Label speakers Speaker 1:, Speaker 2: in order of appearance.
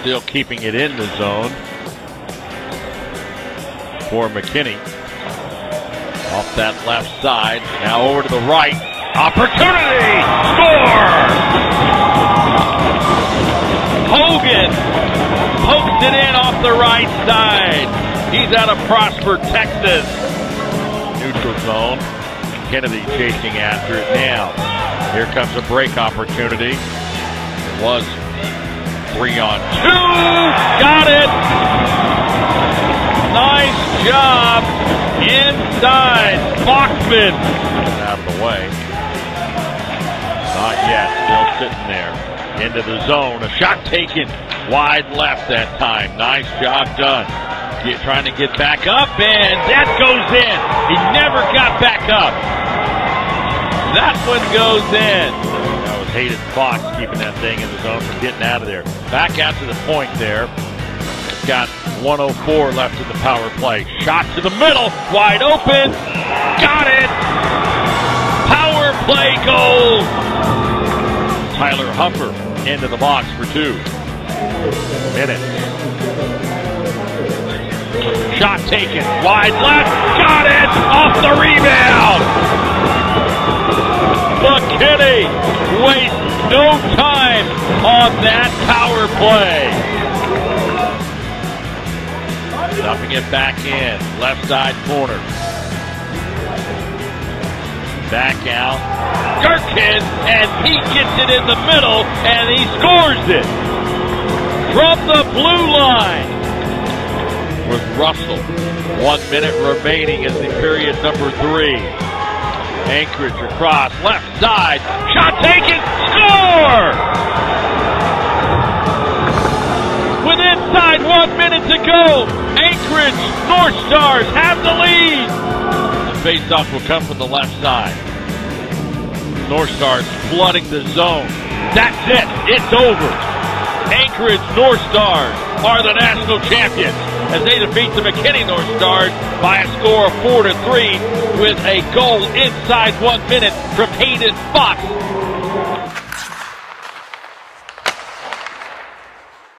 Speaker 1: Still keeping it in the zone for McKinney. Off that left side. Now over to the right. Opportunity! Score! Hogan pokes it in off the right side. He's out of Prosper, Texas. Neutral zone. Kennedy chasing after it now. Here comes a break opportunity. It was three on two. Got it. Nice job inside. Bachman out of the way. Not yet. Still sitting there. Into the zone. A shot taken wide left that time. Nice job done. Get, trying to get back up, and that goes in. He never got back up. That one goes in. Hayden Fox keeping that thing in the zone from getting out of there. Back out to the point there. Got 104 left in the power play. Shot to the middle, wide open. Got it. Power play goal. Tyler Huffer into the box for two. Minutes. Shot taken, wide left, got it, off the rebound. No time on that power play. Dumping it back in, left side corner. Back out, Gherkin, and he gets it in the middle, and he scores it from the blue line with Russell. One minute remaining in the period number three. Anchorage across, left side, shot taken, score! With inside one minute to go, Anchorage North Stars have the lead. The faceoff will come from the left side. North Stars flooding the zone. That's it. It's over. Anchorage North Stars are the national champions as they defeat the McKinney North Stars by a score of 4 to 3 with a goal inside one minute from Hayden Fox